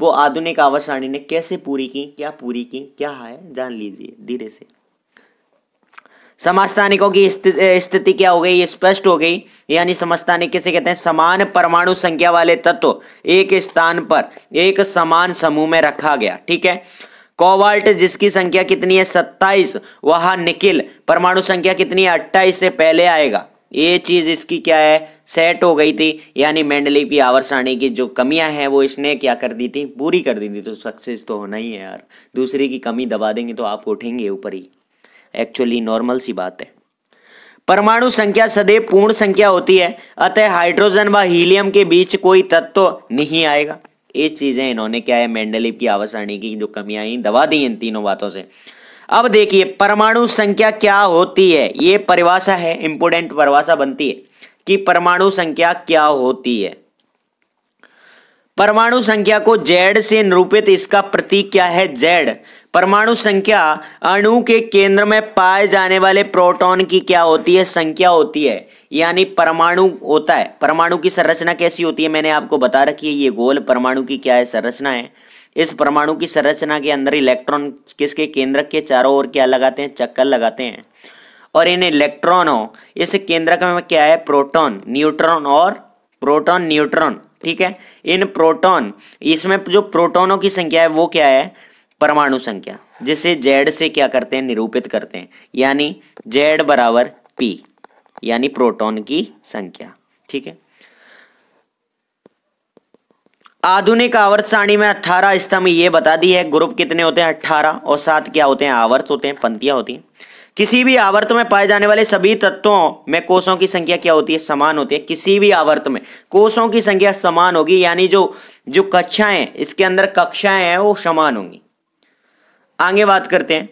S1: वो आधुनिक आवर्त सारणी ने कैसे पूरी की? क्या पूरी की? क्या है? जान लीजिए, धीरे से। समस्थानिकों की स्थिति क्या हो गई? स्पष्ट हो गई। यानी समस्थानिक किसे कहते हैं? समान परमाणु संख्या वाले तत्व एक स्थान पर, एक समान समूह में रखा गया। ठीक है? कोवाल्ट जिसकी संख्या कितनी है? सत्ताईस। वह निकिल, परमाणु संख्या कितनी है? अट्ठाईस से पहले आएगा। ये चीज़ इसकी क्या है? सेट हो गई थी। यानी मेंडली की आवर की जो कमियाँ हैं, वो इसने क्या कर दी थी? पूरी कर दी थी। तो सक्सेस तो होना ही है यार। दूसरे की कमी दबा देंगे तो आप उठेंगे ऊपर ही। एक्चुअली नॉर्मल सी बात है। परमाणु संख्या सदैव पूर्ण संख्या होती है, अतः हाइड्रोजन व हीलियम के बीच कोई तत्व नहीं आएगा। ये चीज़ें इन्होंने क्या है मेंडलिप की आवासारणी की जो कमियाँ आई दबा दी इन तीनों बातों से। अब देखिए, परमाणु संख्या क्या होती है? ये परिभाषा है इंपोर्टेंट परिभाषा बनती है कि परमाणु संख्या क्या होती है। परमाणु संख्या को जेड से निरूपित इसका प्रतीक क्या है? जेड। परमाणु संख्या अणु के केंद्र में पाए जाने वाले प्रोटॉन की क्या होती है? संख्या होती है। यानी परमाणु होता है। परमाणु की संरचना कैसी होती है? मैंने आपको बता रखी है, ये गोल परमाणु की क्या है? संरचना है। इस परमाणु की संरचना के अंदर इलेक्ट्रॉन किसके केंद्रक के चारों ओर क्या लगाते हैं? चक्कर लगाते हैं। और इन इलेक्ट्रॉनों, इस केंद्रक में क्या है? प्रोटॉन, न्यूट्रॉन और प्रोटॉन, न्यूट्रॉन। ठीक है? इन प्रोटॉन, इसमें जो प्रोटोनों की संख्या है, वो क्या है? परमाणु संख्या, जिसे जेड से क्या करते हैं? निरूपित करते हैं। यानी जेड बराबर पी, यानी प्रोटॉन की संख्या। ठीक है? आधुनिक आवर्त सारणी में 18 स्तंभ, ये बता दी है। ग्रुप कितने होते हैं? 18 और सात क्या होते हैं? आवर्त होते हैं, पंक्तियाँ होती हैं। किसी भी आवर्त में पाए जाने वाले सभी तत्वों में कोषों की संख्या क्या होती है? समान होती है। किसी भी आवर्त में कोषों की संख्या समान होगी, यानी जो जो कक्षाएँ, इसके अंदर कक्षाएँ हैं, वो समान होंगी। आगे बात करते हैं।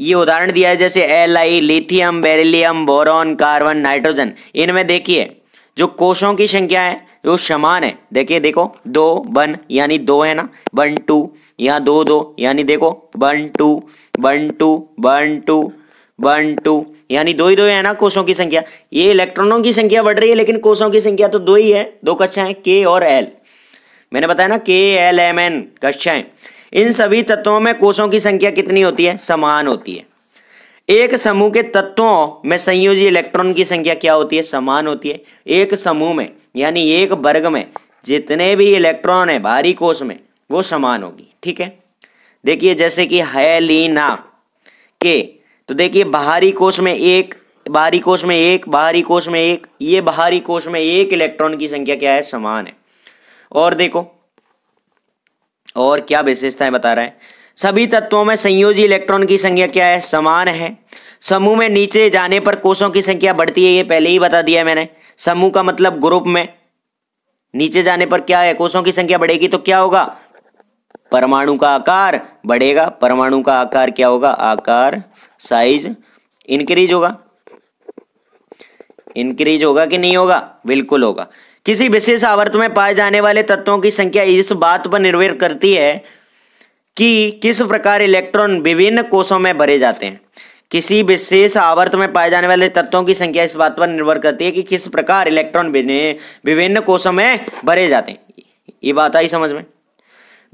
S1: ये उदाहरण दिया है, जैसे L I lithium, beryllium, boron, carbon, nitrogen. इनमें देखिए, जो कोषों की संख्या है, वो समान है। देखिए, देखो, दो, वन, यानी दो है ना? वन, टू यहाँ दो दो, यानी देखो one two one two one two one two यानी दो ही दो है ना कोषों की संख्या। ये इलेक्ट्रॉनों की संख्या बढ़ रही है, लेकिन कोषों की संख्या तो दो ही है। दो कक्षाएँ के और एल मैंने बताया ना के एल एम एन कक्षाएँ। इन सभी तत्वों में कोषों की संख्या कितनी होती है? समान होती है। एक समूह के तत्वों में संयोजी इलेक्ट्रॉन की संख्या क्या होती है? समान होती है। एक समूह में, यानी एक वर्ग में, जितने भी इलेक्ट्रॉन है भारी कोष में, वो समान होगी। ठीक है? देखिए, जैसे कि हैलीना के तो देखिए, बाहरी कोष में एक, बाहरी कोष में एक, बाहरी कोष में एक, ये बाहरी कोष में एक इलेक्ट्रॉन की संख्या क्या है? समान है। और देखो, और क्या विशेषताएँ बता रहा है? सभी तत्वों में संयोजी इलेक्ट्रॉन की संख्या क्या है? समान है। समूह में नीचे जाने पर कोषों की संख्या बढ़ती है, ये पहले ही बता दिया मैंने। समूह का मतलब ग्रुप में नीचे जाने पर क्या है? कोषों की संख्या बढ़ेगी तो क्या होगा? परमाणु का आकार बढ़ेगा। परमाणु का आकार क्या होगा? आकार साइज़ इंक्रीज होगा। इंक्रीज होगा कि नहीं होगा? बिल्कुल होगा। किसी विशेष आवर्त में पाए जाने वाले तत्वों की संख्या इस बात पर निर्भर करती है कि किस प्रकार इलेक्ट्रॉन विभिन्न कोषों में भरे जाते हैं। किसी विशेष आवर्त में पाए जाने वाले तत्वों की संख्या इस बात पर निर्भर करती है कि किस प्रकार इलेक्ट्रॉन विभिन्न कोषों में भरे जाते हैं। ये बात आई समझ में?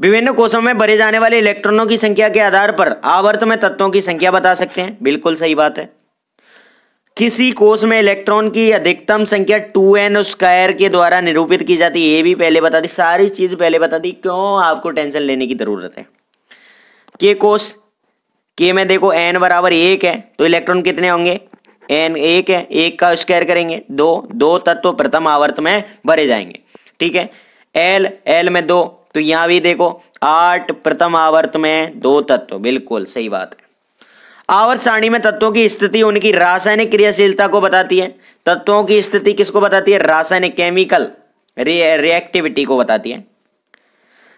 S1: विभिन्न कोषों में भरे जाने वाले इलेक्ट्रॉनों की संख्या के आधार पर आवर्त में तत्वों की संख्या बता सकते हैं। बिल्कुल सही बात है। किसी कोष में इलेक्ट्रॉन की अधिकतम संख्या टू एन स्क्वायर के द्वारा निरूपित की जाती है। ये भी पहले बता दी, सारी चीज़ पहले बता दी। क्यों आपको टेंशन लेने की ज़रूरत है? के कोष, के में देखो, एन बराबर एक है तो इलेक्ट्रॉन कितने होंगे? एन एक है, एक का स्क्वायर करेंगे। दो दो तत्व प्रथम आवर्त में भरे जाएँगे। ठीक है? एल एल में दो तो यहाँ भी देखो, आठ प्रथम आवर्त में दो तत्व, बिल्कुल सही बात है। आवर्त सारणी में तत्वों की स्थिति उनकी रासायनिक क्रियाशीलता को बताती है। तत्वों की स्थिति किसको बताती है? रासायनिक केमिकल रिएक्टिविटी को बताती है।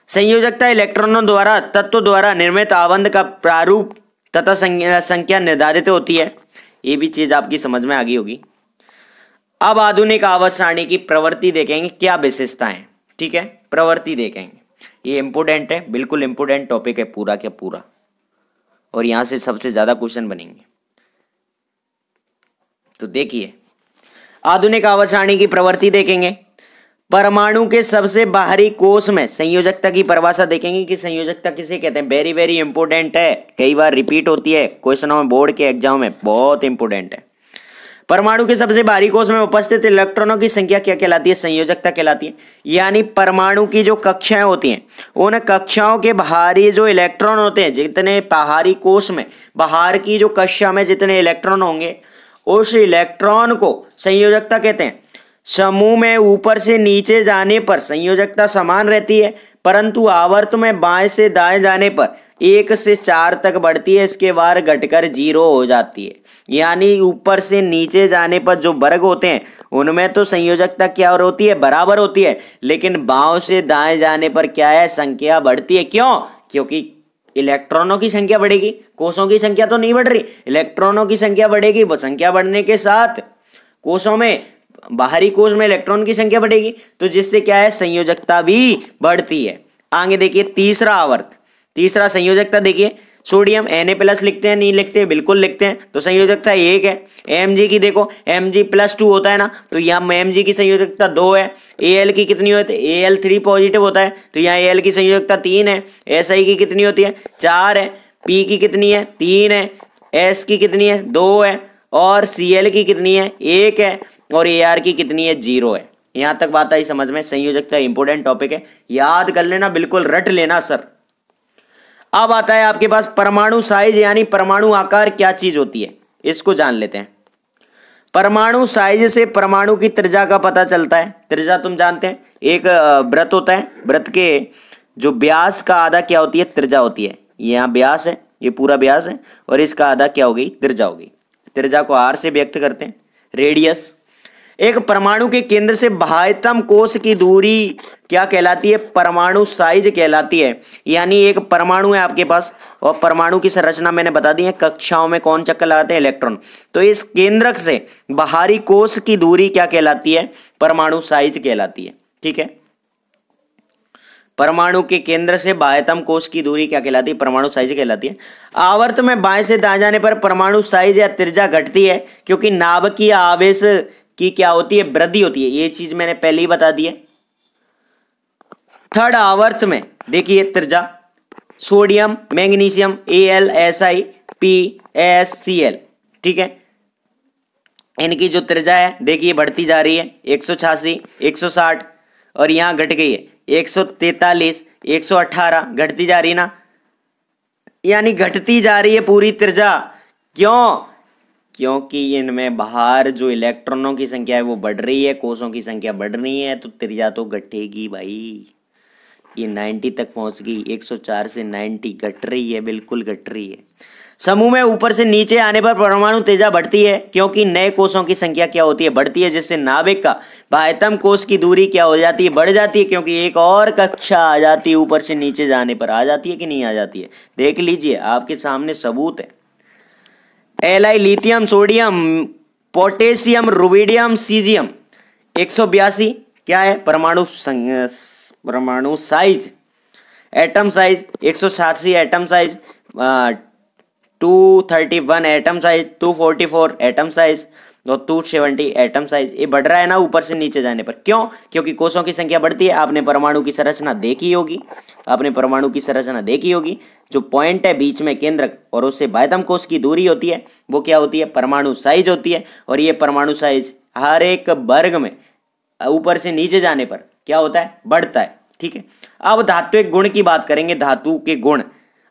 S1: संयोजकता इलेक्ट्रॉनों द्वारा, तत्व द्वारा निर्मित आबंध का प्रारूप तथा संख्या निर्धारित होती है। ये भी चीज़ आपकी समझ में आ गई होगी। अब आधुनिक आवर्त सारणी की प्रवृत्ति देखेंगे, क्या विशेषताएँ ठीक है? प्रवृत्ति देखेंगे। ये इंपोर्टेंट है, बिल्कुल इंपोर्टेंट टॉपिक है पूरा क्या पूरा। और यहाँ से सबसे ज़्यादा क्वेश्चन बनेंगे। तो देखिए, आधुनिक आवर्त की प्रवृत्ति देखेंगे। परमाणु के सबसे बाहरी कोष में संयोजकता की परिभाषा देखेंगे कि संयोजकता किसे कहते हैं। वेरी वेरी इंपोर्टेंट है। कई बार रिपीट होती है। क्वेश्चनों में बोर्ड के एग्ज़ाम में बहुत इंपोर्टेंट है। परमाणु के सबसे बाहरी कोष में उपस्थित इलेक्ट्रॉनों की संख्या क्या कहलाती है? संयोजकता कहलाती है। यानी परमाणु की जो कक्षाएँ होती हैं, उन कक्षाओं के बाहरी जो इलेक्ट्रॉन होते हैं, जितने बाहरी कोष में, बाहर की जो कक्षा में जितने इलेक्ट्रॉन होंगे, उस इलेक्ट्रॉन को संयोजकता कहते हैं। समूह में ऊपर से नीचे जाने पर संयोजकता समान रहती है परंतु आवर्त में बाएँ से दाएँ जाने पर एक से चार तक बढ़ती है, इसके बाद घटकर ज़ीरो हो जाती है। यानी ऊपर से नीचे जाने पर जो वर्ग होते हैं, उनमें तो संयोजकता क्या और होती है? बराबर होती है। लेकिन बाव से दाएँ जाने पर क्या है? संख्या बढ़ती है। क्यों? क्योंकि इलेक्ट्रॉनों की संख्या बढ़ेगी। कोषों की संख्या तो नहीं बढ़ रही। इलेक्ट्रॉनों की संख्या बढ़ेगी। वो संख्या बढ़ने के साथ कोषों में बाहरी कोष में इलेक्ट्रॉन की संख्या बढ़ेगी तो जिससे क्या है? संयोजकता भी बढ़ती है। आगे देखिए, तीसरा आवर्त। तीसरा संयोजकता देखिए, सोडियम एन प्लस लिखते हैं, नहीं लिखते, बिल्कुल लिखते हैं तो संयोजकता एक है। एम की देखो एम प्लस टू होता है ना तो यहाँ एम की संयोजकता दो है। ए की कितनी होती है? ए एल थ्री पॉजिटिव होता है तो यहाँ ए एल की संयोजकता तीन है। एस आई की कितनी होती है? चार है। पी की कितनी है? तीन है। एस की कितनी है? दो है। और सी एल की कितनी है? एक है। और ए की कितनी है? ज़ीरो है। यहाँ तक बात आई समझ में? संयोजकता इंपोर्टेंट टॉपिक है। याद कर लेना, बिल्कुल रट लेना सर अब आता है आपके पास परमाणु साइज़ यानी परमाणु आकार क्या चीज़ होती है? इसको जान लेते हैं। परमाणु साइज़ से परमाणु की त्रिज्या का पता चलता है। त्रिज्या तुम जानते हैं? एक व्रत होता है। व्रत के जो ब्यास का आधा क्या होती है? त्रिज्या होती है। यहाँ ब्यास है। ये पूरा ब्यास है। और इसका आधा क्या हो गई? त्रिज्या हो गई। त्रिज्या को आर से व्यक्त करते हैं। रेडियस एक परमाणु के केंद्र से बाह्यतम कोश की दूरी क्या कहलाती है? परमाणु साइज़ कहलाती है। यानी एक परमाणु है आपके पास और परमाणु की संरचना मैंने बता दी है, कक्षाओं में कौन चक्कर लगाते हैं? इलेक्ट्रॉन तो इस केंद्रक से बाहरी कोष की दूरी क्या कहलाती है? परमाणु साइज़ कहलाती है। ठीक है? परमाणु के केंद्र से बाह्यतम कोष की दूरी क्या कहलाती है? परमाणु साइज़ कहलाती है। आवर्त में बाएँ से दाएँ जाने पर परमाणु साइज़ या त्रिज्या घटती है, क्योंकि नाभिकीय आवेश की क्या होती है? वृद्धि होती है। ये चीज़ मैंने पहले ही बता दी है। थर्ड आवर्त में देखिए त्रिजा sodium magnesium A L S I P S C L ठीक है? इनकी जो त्रिजा है, देखिए, बढ़ती जा रही है। एक सौ छियासी, एक सौ साठ और यहाँ घट गई है। एक सौ तैतालीस, एक सौ अट्ठारह घटती जा रही ना? यानी घटती जा रही है पूरी त्रिजा क्यों? क्योंकि इनमें बाहर जो इलेक्ट्रॉनों की संख्या है वो बढ़ रही है, कोषों की संख्या बढ़ रही है तो त्रिज्या तो घटेगी भाई। ये 90 तक पहुँच गई 104 से 90 घट रही है, बिल्कुल घट रही है। समूह में ऊपर से नीचे आने पर परमाणु तेजा बढ़ती है, क्योंकि नए कोषों की संख्या क्या होती है, बढ़ती है, जिससे नाभिक का बाह्यतम कोष की दूरी क्या हो जाती है, बढ़ जाती है, क्योंकि एक और कक्षा आ जाती है ऊपर से नीचे जाने पर, आ जाती है कि नहीं आ जाती है? देख लीजिए, आपके सामने सबूत है। L I lithium sodium potassium rubidium caesium एक सौ बयासी, क्या है? परमाणु परमाणु साइज़ एटम साइज़ एक सौ atom size two thirty one atom size two forty four atom size और टू सेवेंटी एटम साइज़ ये बढ़ रहा है ना ऊपर से नीचे जाने पर. क्यों? क्योंकि कोषों की संख्या बढ़ती है, आपने परमाणु की संरचना देखी होगी। आपने परमाणु की संरचना देखी होगी। जो पॉइंट है बीच में केंद्रक और उससे बायतम कोष की दूरी होती है, वो क्या होती है? परमाणु साइज़ होती है और ये परमाणु साइज़ हर एक वर्ग में ऊपर से नीचे जाने पर क्या होता है? बढ़ता है, ठीक है? अब धात्विक गुण की बात करेंगे, धातु के गुण।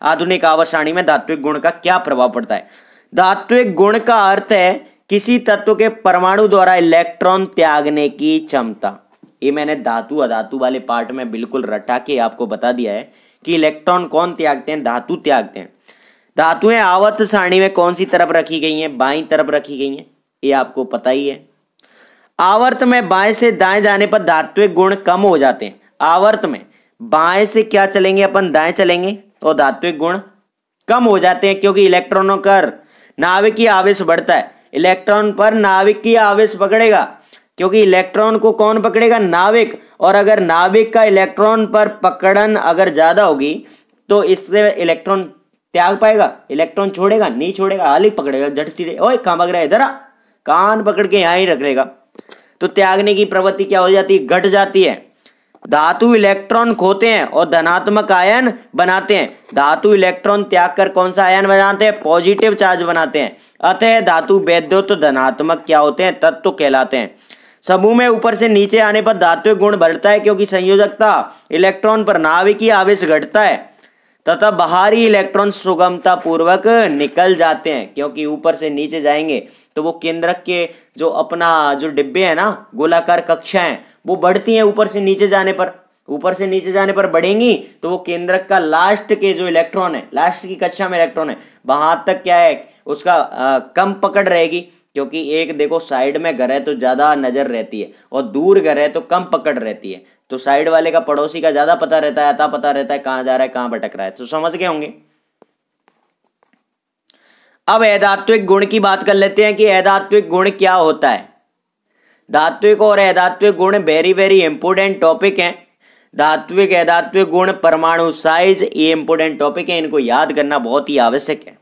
S1: आधुनिक आवर्त में धात्विक गुण का क्या प्रभाव पड़ता है? धात्विक गुण का अर्थ है किसी तत्व के परमाणु द्वारा इलेक्ट्रॉन त्यागने की क्षमता। ये मैंने धातु, अधातु वाले पार्ट में बिल्कुल रटा के आपको बता दिया है कि इलेक्ट्रॉन कौन त्यागते हैं? धातु त्यागते हैं। धातुएँ आवर्त सारणी में कौन सी तरफ़ रखी गई हैं? बाई तरफ़ रखी गई हैं। ये आपको पता ही है। आवर्त में बाएँ से दाएँ जाने पर धात्विक गुण कम हो जाते हैं। आवर्त में बाएँ से क्या चलेंगे? अपन दाएँ चलेंगे तो धात्विक गुण कम हो जाते हैं क्योंकि इलेक्ट्रॉनों कर नाभिकीय आवेश बढ़ता है। इलेक्ट्रॉन पर नाभिकीय आवेश पकड़ेगा। क्योंकि इलेक्ट्रॉन को कौन पकड़ेगा? नाविक। और अगर नाविक का इलेक्ट्रॉन पर पकड़न अगर ज़्यादा होगी तो इससे इलेक्ट्रॉन त्याग पाएगा। इलेक्ट्रॉन छोड़ेगा, नहीं छोड़ेगा, हाल ही पकड़ेगा, झट सीधे। ओए, कहाँ पकड़ इधर कान पकड़ के यहाँ ही रख लेगा। तो त्यागने की प्रवृत्ति क्या हो जाती? है घट जाती है। धातु इलेक्ट्रॉन खोते हैं और धनात्मक आयन बनाते हैं। धातु इलेक्ट्रॉन त्याग कर कौन सा आयन बनाते हैं? पॉजिटिव चार्ज बनाते हैं। अतः धातु वैद्युत धनात्मक क्या होते हैं? तत्व कहलाते हैं। समूह में ऊपर से नीचे आने पर धात्विक गुण बढ़ता है क्योंकि संयोजकता इलेक्ट्रॉन पर नाभिकीय आवेश घटता है। तथा बाहरी इलेक्ट्रॉन सुगमता पूर्वक निकल जाते हैं क्योंकि ऊपर से नीचे जाएँगे तो वो केंद्रक के जो अपना जो डिब्बे है ना गोलाकार कक्षाएँ वो बढ़ती हैं ऊपर से नीचे जाने पर। ऊपर से नीचे जाने पर बढ़ेंगी तो वो केंद्रक का लास्ट के जो इलेक्ट्रॉन है लास्ट की कक्षा में इलेक्ट्रॉन है वहाँ तक क्या है उसका आ, कम पकड़ रहेगी। क्योंकि एक देखो साइड में घर है तो ज़्यादा नज़र रहती है और दूर घर है तो कम पकड़ रहती है। तो साइड वाले का पड़ोसी का ज़्यादा पता रहता है आता पता रहता है कहाँ जा रहा है, कहाँ भटक रहा है। तो समझ गए होंगे? अब ऐदात्विक गुण की बात कर लेते हैं कि ऐदात्विक गुण क्या होता है। धात्विक और अधात्विक गुण वेरी वेरी इंपोर्टेंट टॉपिक हैं। धात्विक अधात्विक गुण परमाणु साइज़ ये इंपोर्टेंट टॉपिक है। इनको याद करना बहुत ही आवश्यक है।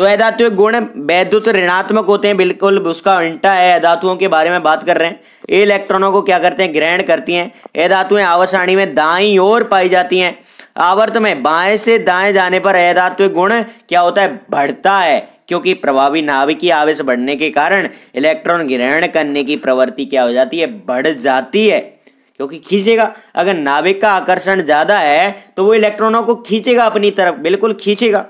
S1: तो अधात्विक गुण वैद्युत ऋणात्मक होते हैं, बिल्कुल उसका उल्टा है अधातुओं के बारे में बात कर रहे हैं। इलेक्ट्रॉनों को क्या करते हैं? ग्रहण करती हैं। ये धातुएँ आवर्त में दाई ओर पाई जाती हैं। आवर्त में बाएँ से दाएँ जाने पर अधात्विक गुण क्या होता है? बढ़ता है, क्योंकि प्रभावी नाभिकीय आवेश बढ़ने के कारण इलेक्ट्रॉन ग्रहण करने की प्रवृत्ति क्या हो जाती है? बढ़ जाती है, क्योंकि खींचेगा। अगर नाभिक का आकर्षण ज़्यादा है तो वो इलेक्ट्रॉनों को खींचेगा अपनी तरफ़, बिल्कुल खींचेगा।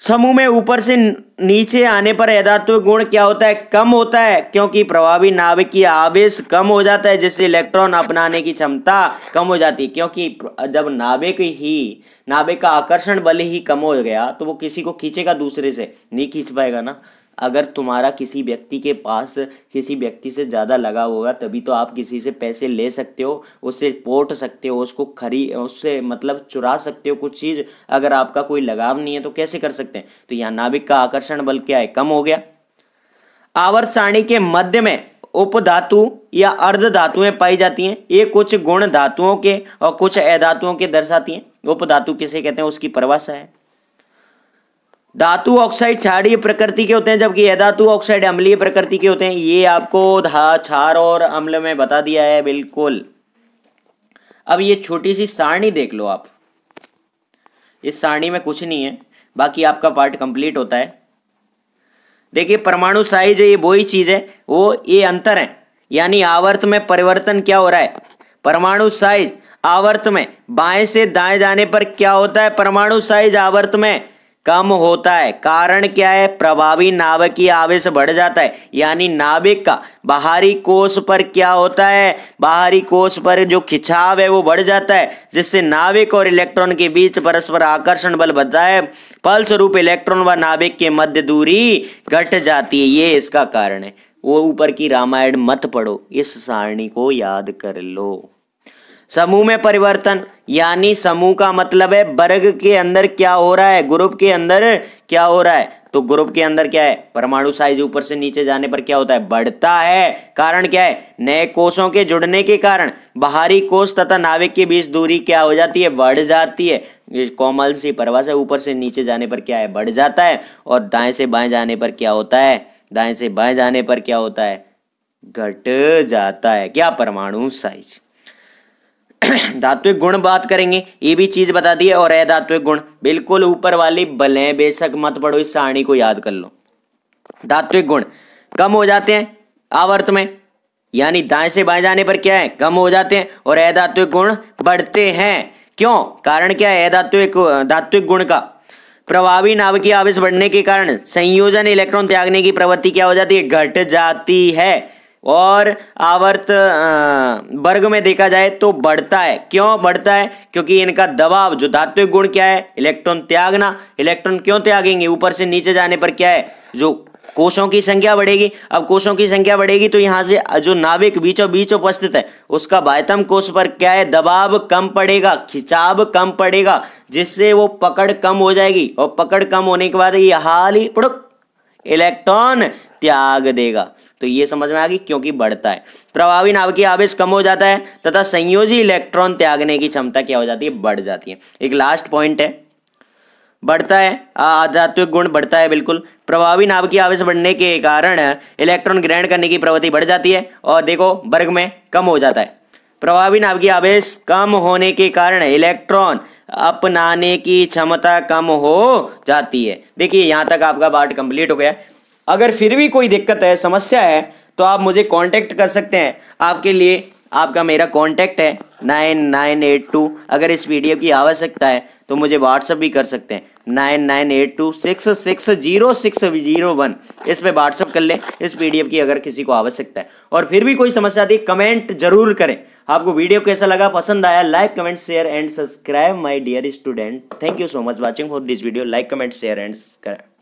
S1: समूह में ऊपर से नीचे आने पर यदात्व गुण क्या होता है? कम होता है, क्योंकि प्रभावी नाभिकीय आवेश कम हो जाता है, जिससे इलेक्ट्रॉन अपनाने की क्षमता कम हो जाती है। क्योंकि जब नाभिक ही, नाभिक का आकर्षण बल ही कम हो गया तो वो किसी को खींचेगा दूसरे से। नहीं खींच पाएगा ना? अगर तुम्हारा किसी व्यक्ति के पास किसी व्यक्ति से ज़्यादा लगाव होगा, तभी तो आप किसी से पैसे ले सकते हो, उससे पोट सकते हो, उसको खरी, उससे मतलब चुरा सकते हो कुछ चीज़। अगर आपका कोई लगाव नहीं है तो कैसे कर सकते हैं? तो यहाँ नाभिक का आकर्षण बल क्या है? कम हो गया। आवर्त सारणी के मध्य में उप धातु या अर्ध धातुएँ पाई जाती हैं। ये कुछ गुण धातुओं के और कुछ अधातुओं के दर्शाती हैं। उप धातु किसे कहते हैं? उसकी परिभाषा है। धातु ऑक्साइड क्षारीय प्रकृति के होते हैं, जबकि अधातु ऑक्साइड अम्लीय प्रकृति के होते हैं। ये आपको धा, क्षार और अम्ल में बता दिया है, बिल्कुल। अब ये छोटी सी सारणी देख लो आप। इस सारणी में कुछ नहीं है, बाकी आपका पार्ट कंप्लीट होता है। देखिए, परमाणु साइज़ ये वही चीज़ है, वो ये अंतर है। यानी आवर्त में परिवर्तन क्या हो रहा है? परमाणु साइज़ आवर्त में, बाएँ से दाएँ जाने पर क्या होता है? परमाणु साइज़ आवर्त में। कम होता है। कारण क्या है? प्रभावी नाभिक की आवेश बढ़ जाता है। यानी नाभिक का बाहरी कोष पर क्या होता है? बाहरी कोष पर जो खिंचाव है वो बढ़ जाता है, जिससे नाभिक और इलेक्ट्रॉन के बीच परस्पर आकर्षण बल बढ़ता है। फलस्वरूप इलेक्ट्रॉन व नाभिक के मध्य दूरी घट जाती है। ये इसका कारण है। वो ऊपर की रामायण मत पढ़ो। इस सारणी को याद कर लो। समूह में परिवर्तन, यानी समूह का मतलब है वर्ग के अंदर क्या हो रहा है, ग्रुप के अंदर क्या हो रहा है। तो ग्रुप के अंदर क्या है? परमाणु साइज़ ऊपर से नीचे जाने पर क्या होता है? बढ़ता है। कारण क्या है? नए कोषों के जुड़ने के कारण। बाहरी कोष तथा नाविक के बीच दूरी क्या हो जाती है? बढ़ जाती है। कोमल सी परिभाषा ऊपर से नीचे जाने पर क्या है? बढ़ जाता है। और दाएँ से बाएँ जाने पर क्या होता है? दाएँ से बाएँ जाने पर क्या होता है? घट जाता है। क्या? परमाणु साइज़ धात्विक गुण बात करेंगे, ये भी चीज़ बता दी है, और अधात्विक गुण। बिल्कुल ऊपर वाली भले बेशक मत पढ़ो, इस सारणी को याद कर लो। धात्विक गुण कम हो जाते हैं आवर्त में, यानी दाएँ से बाएँ जाने पर क्या है? कम हो जाते हैं, और अधात्विक गुण बढ़ते हैं। क्यों? कारण क्या है अधात्विक, धात्विक गुण का? प्रभावी नाभिकीय आवेश बढ़ने के कारण संयोजन इलेक्ट्रॉन त्यागने की प्रवृत्ति क्या हो जाती है? घट जाती है। और आवर्त वर्ग में देखा जाए तो बढ़ता है। क्यों बढ़ता है? क्योंकि इनका दबाव, जो धात्विक गुण क्या है? इलेक्ट्रॉन त्यागना। इलेक्ट्रॉन क्यों त्यागेंगे? ऊपर से नीचे जाने पर क्या है? जो कोषों की संख्या बढ़ेगी। अब कोषों की संख्या बढ़ेगी तो यहाँ से, जो नाविक बीचों बीच उपस्थित है, उसका बाह्यतम कोष पर क्या है? दबाव कम पड़ेगा, खिंचाव कम पड़ेगा, जिससे वो पकड़ कम हो जाएगी। और पकड़ कम होने के बाद ये हाल ही, पुड़क, इलेक्ट्रॉन त्याग देगा। तो ये समझ में आ गई क्योंकि बढ़ता है। प्रभावी नाभिकीय आवेश कम हो जाता है तथा संयोजी इलेक्ट्रॉन त्यागने की क्षमता क्या हो जाती है? बढ़ जाती है। एक लास्ट पॉइंट है। बढ़ता है। आध्यात्मिक गुण बढ़ता है, बिल्कुल। प्रभावी नाभिकीय आवेश बढ़ने के कारण इलेक्ट्रॉन ग्रहण करने की प्रवृत्ति बढ़ जाती है और देखो, वर्ग में कम हो जाता है। प्रभावी नाभिकीय आवेश कम होने के कारण इलेक्ट्रॉन अपनाने की क्षमता कम हो जाती है। देखिए, यहाँ तक आपका पार्ट कंप्लीट हो गया। अगर फिर भी कोई दिक्कत है, समस्या है तो आप मुझे कांटेक्ट कर सकते हैं। आपके लिए आपका मेरा कांटेक्ट है नाइन नाइन एट टू अगर इस वीडियो की आवश्यकता है तो मुझे व्हाट्सअप भी कर सकते हैं nine nine eight two six six zero six zero one इस पर व्हाट्सअप कर लें, इस पीडीएफ की अगर किसी को आवश्यकता है। और फिर भी कोई समस्या थी कमेंट ज़रूर करें। आपको वीडियो कैसा लगा, पसंद आया like comment share and subscribe my dear student thank you so much watching for this video like comment share and subscribe